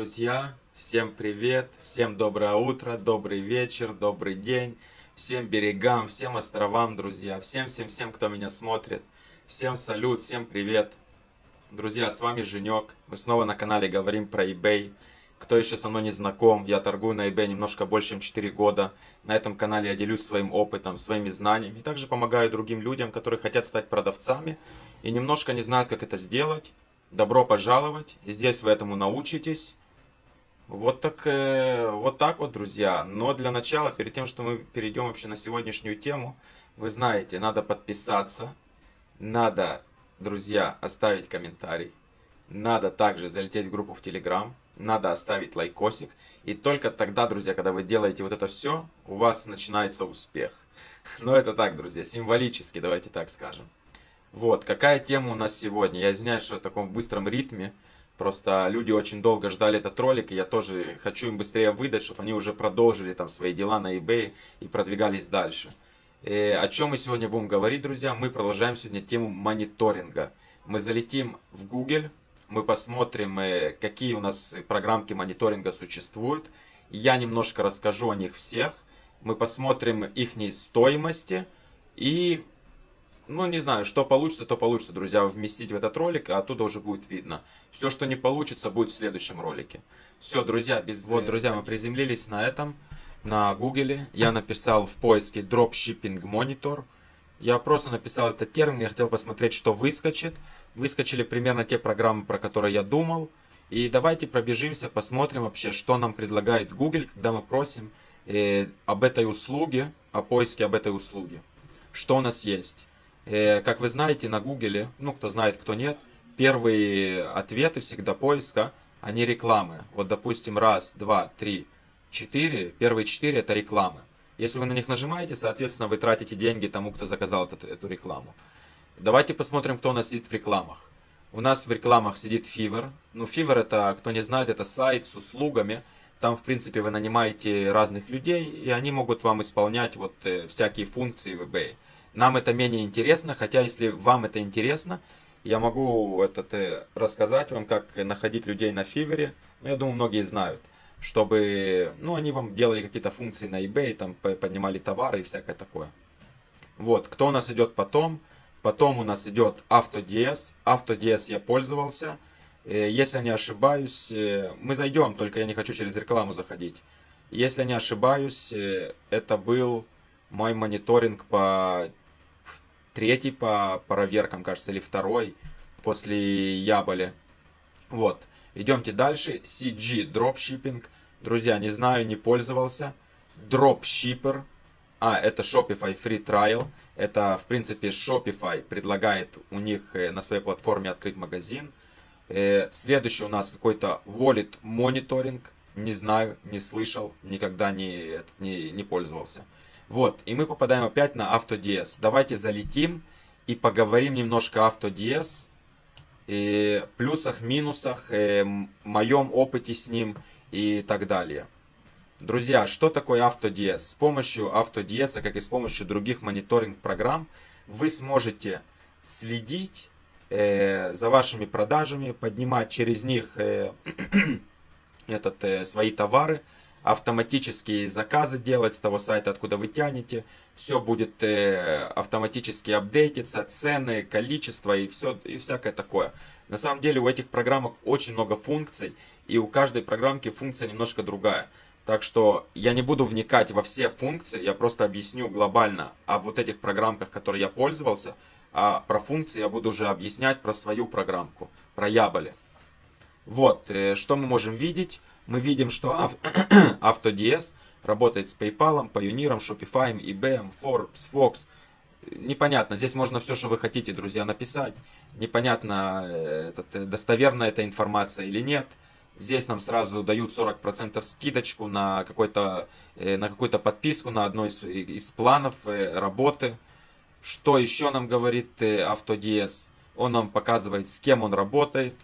друзья! Всем привет! Всем доброе утро, добрый вечер, добрый день! Всем берегам, всем островам, друзья! Всем-всем-всем, кто меня смотрит! Всем салют, всем привет! Друзья, с вами Женек. Мы снова на канале говорим про eBay. Кто еще со мной не знаком, я торгую на eBay немножко больше, чем 4 года. На этом канале я делюсь своим опытом, своими знаниями. Также помогаю другим людям, которые хотят стать продавцами и немножко не знают, как это сделать. Добро пожаловать. Здесь вы этому научитесь. Вот так, э, вот так вот, друзья. Но для начала, перед тем, что мы перейдем вообще на сегодняшнюю тему, вы знаете, надо подписаться, надо, друзья, оставить комментарий, надо также залететь в группу в Телеграм, надо оставить лайкосик. И только тогда, друзья, когда вы делаете вот это все, у вас начинается успех. Но это так, друзья, символически, давайте так скажем. Вот, какая тема у нас сегодня? Я извиняюсь, что в таком быстром ритме. Просто люди очень долго ждали этот ролик, и я тоже хочу им быстрее выдать, чтобы они уже продолжили там свои дела на eBay и продвигались дальше. И э, о чем мы сегодня будем говорить, друзья? Мы продолжаем сегодня тему мониторинга. Мы залетим в Google, мы посмотрим, э, какие у нас программки мониторинга существуют. Я немножко расскажу о них всех. Мы посмотрим их стоимости и ну, не знаю, что получится, то получится, друзья, вместить в этот ролик, а оттуда уже будет видно. Все, что не получится, будет в следующем ролике. Все, друзья, без... Вот, друзья, мы приземлились на этом, на гугле. Я написал в поиске Dropshipping Monitor. Я просто написал этот термин, я хотел посмотреть, что выскочит. Выскочили примерно те программы, про которые я думал. И давайте пробежимся, посмотрим вообще, что нам предлагает Google, когда мы просим э, об этой услуге, о поиске об этой услуге. Что у нас есть? Э, как вы знаете, на Гугле, ну, кто знает, кто нет, первые ответы всегда поиска, они рекламы. Вот, допустим, раз, два, три, четыре. Первые четыре это рекламы. Если вы на них нажимаете, соответственно, вы тратите деньги тому, кто заказал эту, эту рекламу. Давайте посмотрим, кто у нас сидит в рекламах. У нас в рекламах сидит Fiverr. Ну, Fiverr это, кто не знает, это сайт с услугами. Там, в принципе, вы нанимаете разных людей, и они могут вам исполнять вот э, всякие функции в eBay. Нам это менее интересно, хотя если вам это интересно, я могу этот, э, рассказать вам, как находить людей на Фивере. Ну, я думаю, многие знают. Чтобы, ну, они вам делали какие-то функции на eBay, там, поднимали товары и всякое такое. Вот, кто у нас идет потом? Потом у нас идет AutoDS. AutoDS я пользовался. Э, если не ошибаюсь, э, мы зайдем, только я не хочу через рекламу заходить. Если не ошибаюсь, это был мой мониторинг по третий по проверкам, кажется, или второй после Яболи. Вот. Идемте дальше. CG Dropshipping. Друзья, не знаю, не пользовался. Dropshipper. А, это Shopify Free Trial. Это, в принципе, Shopify предлагает у них э, на своей платформе открыть магазин. Э, следующий у нас какой-то Wallet Monitoring. Не знаю, не слышал, никогда не, не, не пользовался. Вот, и мы попадаем опять на AutoDS. Давайте залетим и поговорим немножко о AutoDS, и плюсах, минусах, и моем опыте с ним и так далее. Друзья, что такое AutoDS? С помощью AutoDS, как и с помощью других мониторинг-программ, вы сможете следить э, за вашими продажами, поднимать через них э, этот, э, свои товары, автоматические заказы делать с того сайта, откуда вы тянете. Все будет э, автоматически апдейтиться, цены, количество и, все, и всякое такое. На самом деле у этих программок очень много функций, и у каждой программки функция немножко другая. Так что я не буду вникать во все функции, я просто объясню глобально о вот этих программках, которые я пользовался, а про функции я буду уже объяснять про свою программку, про Яболи. Вот, э, что мы можем видеть мы видим, что AutoDS работает с PayPal, Payoneer, Shopify, eBay, Forbes, Fox. Непонятно, здесь можно все, что вы хотите, друзья, написать. Непонятно, э, э, достоверна эта информация или нет. Здесь нам сразу дают 40% скидочку на, какой-то, э, на какую-то подписку, на одной из, из планов работы. Что еще нам говорит AutoDS? Он нам показывает, с кем он работает,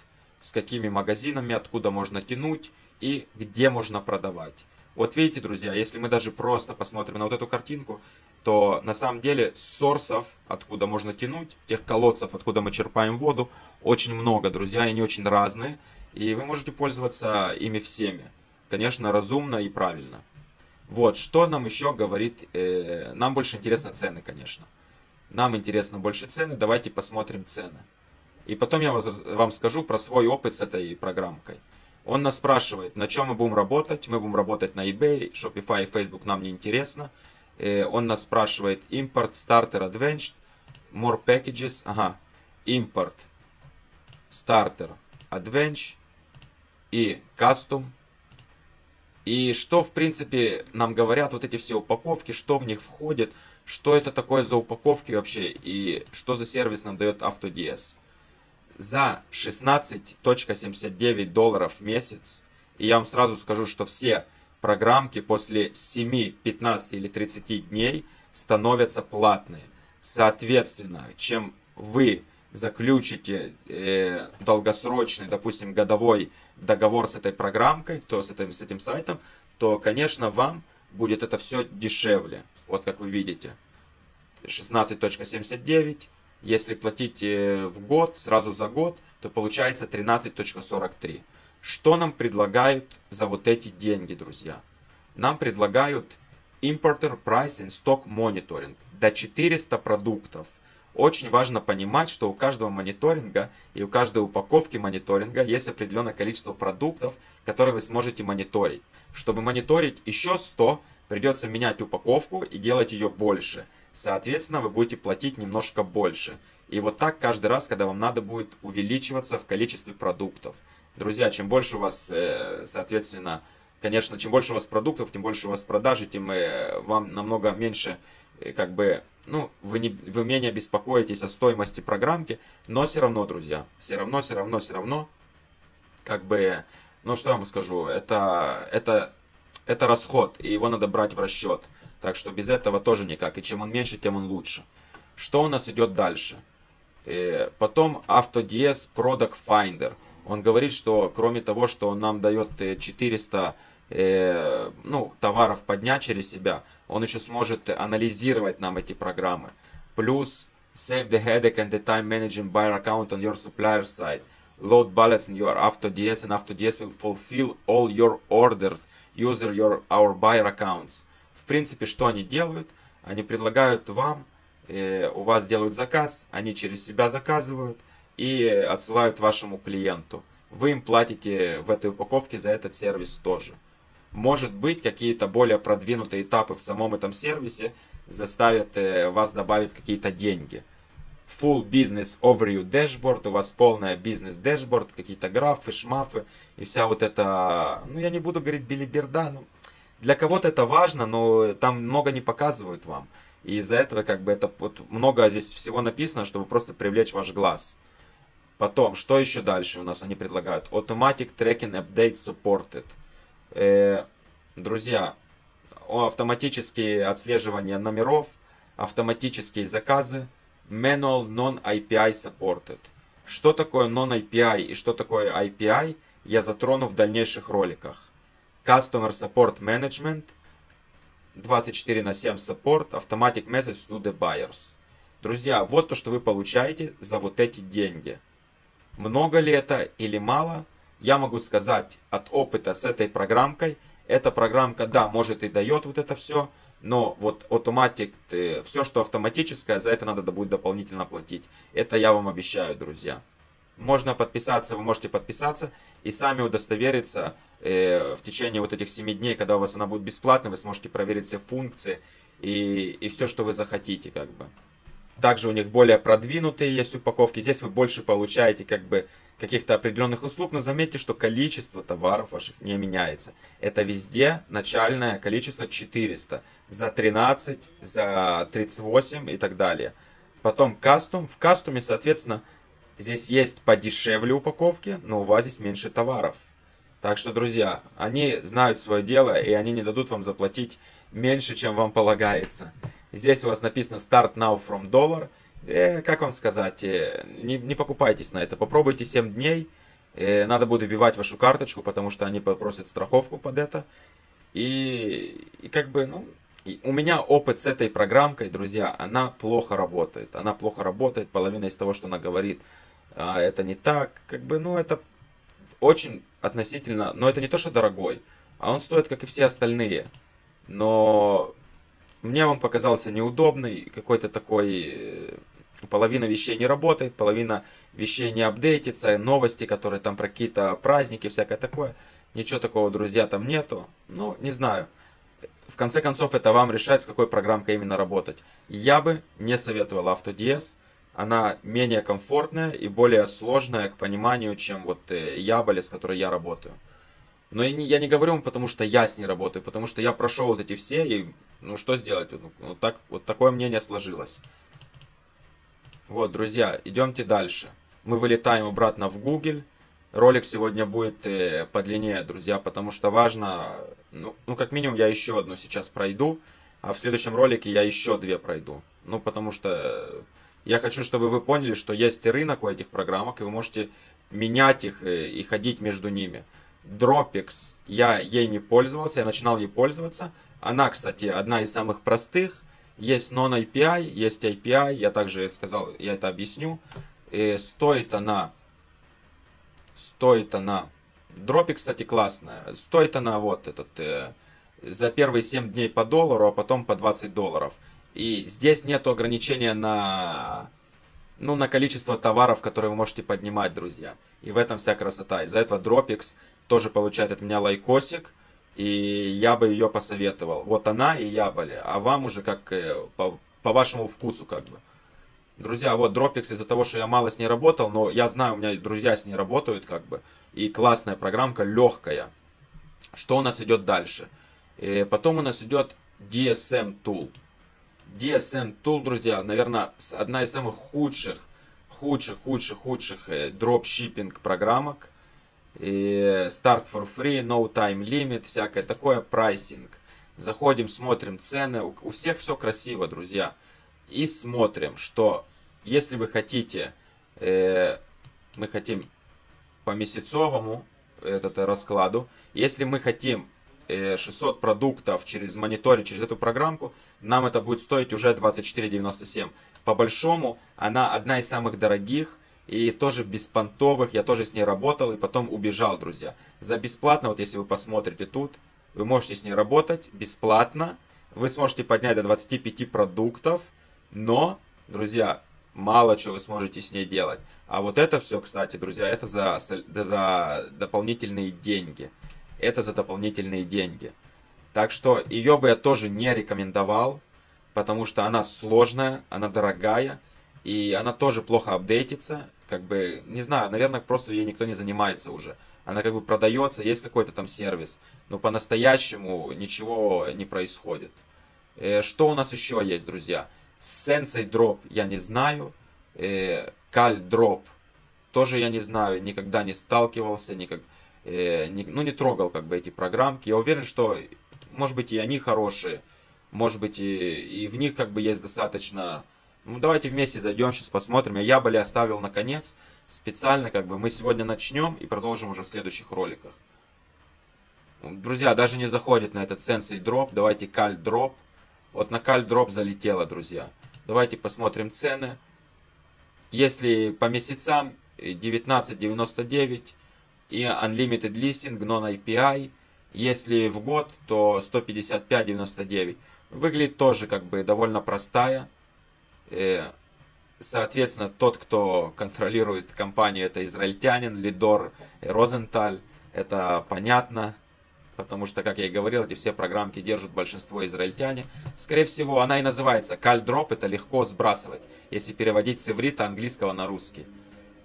с какими магазинами, откуда можно тянуть и где можно продавать. Вот видите, друзья, если мы даже просто посмотрим на вот эту картинку, то на самом деле сорсов, откуда можно тянуть, тех колодцев, откуда мы черпаем воду, очень много, друзья, и они очень разные. и вы можете пользоваться ими всеми. Конечно, разумно и правильно. Вот, что нам еще говорит, э, нам больше интересны цены, конечно. Нам интересно больше цены, давайте посмотрим цены. И потом я вам скажу про свой опыт с этой программкой. Он нас спрашивает, на чем мы будем работать. Мы будем работать на eBay, Shopify Facebook нам не интересно. Э, он нас спрашивает Import, Starter, Advanced, More Packages. Ага, Import, Starter, Advanced и Custom. И что, в принципе, нам говорят вот эти все упаковки, что в них входит, что это такое за упаковки вообще и что за сервис нам дает AutoDS за 16.79 долларов в месяц, и я вам сразу скажу, что все программки после 7, 15 или 30 дней становятся платные. Соответственно, чем вы заключите э, долгосрочный, допустим, годовой договор с этой программкой, то с этим, с этим сайтом, то, конечно, вам будет это все дешевле. Вот как вы видите. 16.79 если платить э, в год, сразу за год, то получается 13.43. Что нам предлагают за вот эти деньги, друзья? Нам предлагают Importer Price and Stock Monitoring до 400 продуктов. Очень важно понимать, что у каждого мониторинга и у каждой упаковки мониторинга есть определенное количество продуктов, которые вы сможете мониторить. Чтобы мониторить еще 100, придется менять упаковку и делать ее больше. Соответственно, вы будете платить немножко больше. И вот так каждый раз, когда вам надо будет увеличиваться в количестве продуктов. Друзья, чем больше у вас, э, соответственно, конечно, чем больше у вас продуктов, тем больше у вас продажи, тем э, вам намного меньше, э, как бы, ну, вы, не, вы менее беспокоитесь о стоимости программки, но все равно, друзья, все равно, все равно, все равно, как бы, ну, что я вам скажу, это, это, это расход, и его надо брать в расчет. Так что без этого тоже никак. И чем он меньше, тем он лучше. Что у нас идет дальше? Э, потом AutoDS Product Finder. Он говорит, что кроме того, что он нам дает 400 э, э, ну, товаров поднять через себя, он еще сможет анализировать нам эти программы. Плюс save the headache and the time managing buyer account on your supplier side. Load balance in your AutoDS and AutoDS will fulfill all your orders using your our buyer accounts принципе, что они делают? Они предлагают вам, э, у вас делают заказ, они через себя заказывают и отсылают вашему клиенту. Вы им платите в этой упаковке за этот сервис тоже. Может быть, какие-то более продвинутые этапы в самом этом сервисе заставят э, вас добавить какие-то деньги. Full Business Overview Dashboard, у вас полная бизнес дашборд, какие-то графы, шмафы и вся вот эта, ну я не буду говорить билиберда, но для кого-то это важно, но там много не показывают вам. И из-за этого как бы это вот много здесь всего написано, чтобы просто привлечь ваш глаз. Потом, что еще дальше у нас они предлагают? Automatic Tracking Update Supported. Э, друзья, автоматические отслеживания номеров, автоматические заказы, Manual Non-IPI Supported. Что такое Non-IPI и что такое IPI, я затрону в дальнейших роликах. Customer Support Management, 24 на 7 Support, Automatic Message to the Buyers. Друзья, вот то, что вы получаете за вот эти деньги. Много ли это или мало? Я могу сказать от опыта с этой программкой. Эта программка, да, может и дает вот это все, но вот автоматик, все, что автоматическое, за это надо будет дополнительно платить. Это я вам обещаю, друзья. Можно подписаться, вы можете подписаться и сами удостовериться э, в течение вот этих 7 дней, когда у вас она будет бесплатной, вы сможете проверить все функции и, и все, что вы захотите, как бы. Также у них более продвинутые есть упаковки. Здесь вы больше получаете как бы каких-то определенных услуг, но заметьте, что количество товаров ваших не меняется. Это везде начальное количество 400. За 13, за 38 и так далее. Потом кастом. В кастуме, соответственно, Здесь есть подешевле упаковки, но у вас здесь меньше товаров. Так что, друзья, они знают свое дело, и они не дадут вам заплатить меньше, чем вам полагается. Здесь у вас написано Start Now from Dollar. Э, как вам сказать, э, не, не покупайтесь на это. Попробуйте 7 дней. Э, надо будет вбивать вашу карточку, потому что они попросят страховку под это. И, и как бы, ну, у меня опыт с этой программкой, друзья, она плохо работает. Она плохо работает, половина из того, что она говорит, а это не так, как бы, ну, это очень относительно, но это не то, что дорогой, а он стоит, как и все остальные. Но мне он показался неудобный, какой-то такой... Э, половина вещей не работает, половина вещей не апдейтится, новости, которые там про какие-то праздники, всякое такое. Ничего такого, друзья, там нету. Ну, не знаю. В конце концов, это вам решать, с какой программкой именно работать. Я бы не советовал AutoDS. Она менее комфортная и более сложная к пониманию, чем вот Яболи, э, с которой я работаю. Но я не, я не говорю потому что я с ней работаю, потому что я прошел вот эти все, и ну что сделать? Ну, вот, так, вот такое мнение сложилось. Вот, друзья, идемте дальше. Мы вылетаем обратно в Google. Ролик сегодня будет э, подлиннее, друзья, потому что важно, ну, ну, как минимум, я еще одну сейчас пройду, а в следующем ролике я еще две пройду. Ну, потому что я хочу, чтобы вы поняли, что есть рынок у этих программок, и вы можете менять их э, и ходить между ними. Dropix, я ей не пользовался, я начинал ей пользоваться. Она, кстати, одна из самых простых. Есть non-API, есть API, я также сказал, я это объясню. И стоит она, стоит она, Dropix, кстати, классная. Стоит она вот этот, э, за первые 7 дней по доллару, а потом по 20 долларов. И здесь нет ограничения на ну, на количество товаров, которые вы можете поднимать, друзья. И в этом вся красота. Из-за этого Dropix тоже получает от меня лайкосик. И я бы ее посоветовал. Вот она и я были. А вам уже как э, по, по вашему вкусу как бы. Друзья, вот Dropix из-за того, что я мало с ней работал, но я знаю, у меня друзья с ней работают как бы. И классная программка, легкая. Что у нас идет дальше? И э, потом у нас идет DSM Tool. DSM Tool, друзья, наверное, одна из самых худших, худших, худших, худших э, дропшиппинг программок. И Start for free, No Time Limit, всякое такое, прайсинг. Заходим, смотрим цены. У всех все красиво, друзья. И смотрим, что если вы хотите, э, мы хотим по месяцовому этот раскладу. Если мы хотим 600 продуктов через мониторинг, через эту программку, нам это будет стоить уже 24,97. По большому, она одна из самых дорогих и тоже беспонтовых. Я тоже с ней работал и потом убежал, друзья. За бесплатно, вот если вы посмотрите тут, вы можете с ней работать бесплатно. Вы сможете поднять до 25 продуктов, но, друзья, мало чего вы сможете с ней делать. А вот это все, кстати, друзья, это за, за дополнительные деньги это за дополнительные деньги. Так что ее бы я тоже не рекомендовал, потому что она сложная, она дорогая, и она тоже плохо апдейтится. Как бы, не знаю, наверное, просто ей никто не занимается уже. Она как бы продается, есть какой-то там сервис, но по-настоящему ничего не происходит. Э, что у нас еще есть, друзья? Sensei Drop я не знаю. Э, Cal Drop тоже я не знаю, никогда не сталкивался, никогда э, ну, не трогал как бы эти программки. Я уверен, что, может быть, и они хорошие, может быть, и, и в них как бы есть достаточно... Ну, давайте вместе зайдем, сейчас посмотрим. Я Яболи оставил наконец, специально как бы мы сегодня начнем и продолжим уже в следующих роликах. Друзья, даже не заходит на этот Sensei Drop, давайте Cal Drop. Вот на Cal Drop залетело, друзья. Давайте посмотрим цены. Если по месяцам 19.99, и Unlimited Listing, Non-API. Если в год, то 155.99. Выглядит тоже как бы довольно простая. Э, соответственно, тот, кто контролирует компанию, это израильтянин, Лидор Розенталь. Это понятно, потому что, как я и говорил, эти все программки держат большинство израильтяне. Скорее всего, она и называется CalDrop, это легко сбрасывать, если переводить с иврита английского на русский.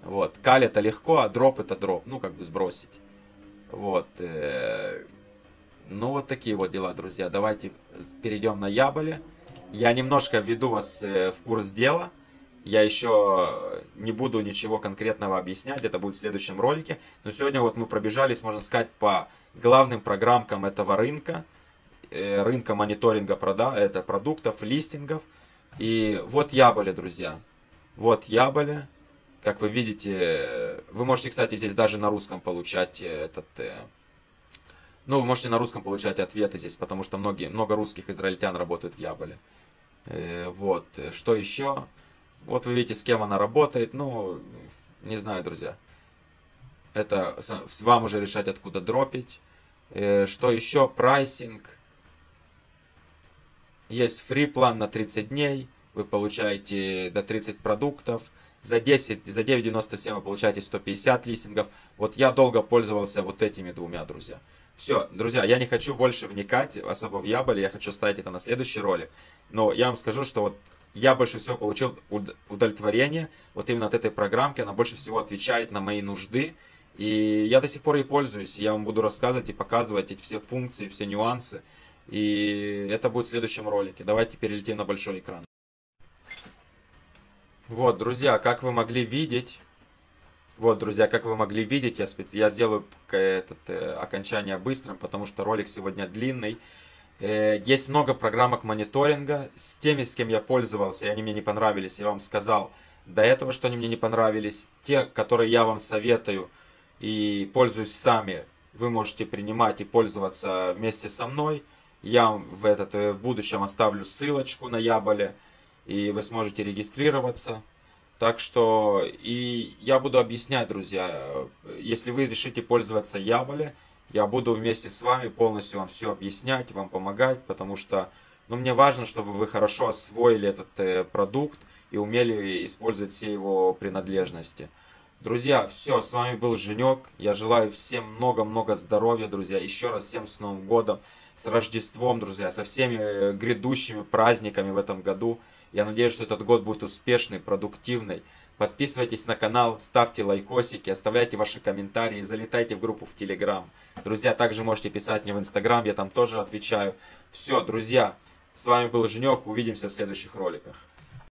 Вот. Каль это легко, а дроп это дроп. Ну, как бы сбросить. Вот. Э, ну, вот такие вот дела, друзья. Давайте перейдем на Яболе. Я немножко введу вас э, в курс дела. Я еще не буду ничего конкретного объяснять, это будет в следующем ролике. Но сегодня вот мы пробежались, можно сказать, по главным программкам этого рынка. Э, рынка мониторинга прода это продуктов, листингов. И вот Яболе, друзья. Вот Яболе. Как вы видите, вы можете, кстати, здесь даже на русском получать этот... Ну, вы можете на русском получать ответы здесь, потому что многие, много русских израильтян работают в Яболе. Э, вот. Что еще? Вот вы видите, с кем она работает. Ну, не знаю, друзья. Это вам уже решать, откуда дропить. Э, что еще? Прайсинг. Есть фри план на 30 дней. Вы получаете до 30 продуктов. За 10, за 9.97 вы получаете 150 листингов. Вот я долго пользовался вот этими двумя, друзья. Все, друзья, я не хочу больше вникать особо в Яболе, я хочу ставить это на следующий ролик. Но я вам скажу, что вот я больше всего получил удовлетворение вот именно от этой программки. Она больше всего отвечает на мои нужды. И я до сих пор ей пользуюсь. Я вам буду рассказывать и показывать эти все функции, все нюансы. И это будет в следующем ролике. Давайте перелетим на большой экран. Вот, друзья, как вы могли видеть, вот, друзья, как вы могли видеть, я, спец... я сделаю этот, э, окончание быстрым, потому что ролик сегодня длинный. Э, есть много программок мониторинга. С теми, с кем я пользовался, и они мне не понравились, я вам сказал до этого, что они мне не понравились. Те, которые я вам советую и пользуюсь сами, вы можете принимать и пользоваться вместе со мной. Я в, этот, э, в будущем оставлю ссылочку на Яболе, и вы сможете регистрироваться. Так что и я буду объяснять, друзья, если вы решите пользоваться Яболе, я буду вместе с вами полностью вам все объяснять, вам помогать, потому что ну, мне важно, чтобы вы хорошо освоили этот э, продукт и умели использовать все его принадлежности. Друзья, все, с вами был Женек. Я желаю всем много-много здоровья, друзья. Еще раз всем с Новым годом, с Рождеством, друзья, со всеми э, грядущими праздниками в этом году. Я надеюсь, что этот год будет успешный, продуктивный. Подписывайтесь на канал, ставьте лайкосики, оставляйте ваши комментарии, залетайте в группу в Телеграм. Друзья, также можете писать мне в Инстаграм, я там тоже отвечаю. Все, друзья, с вами был Женек, увидимся в следующих роликах.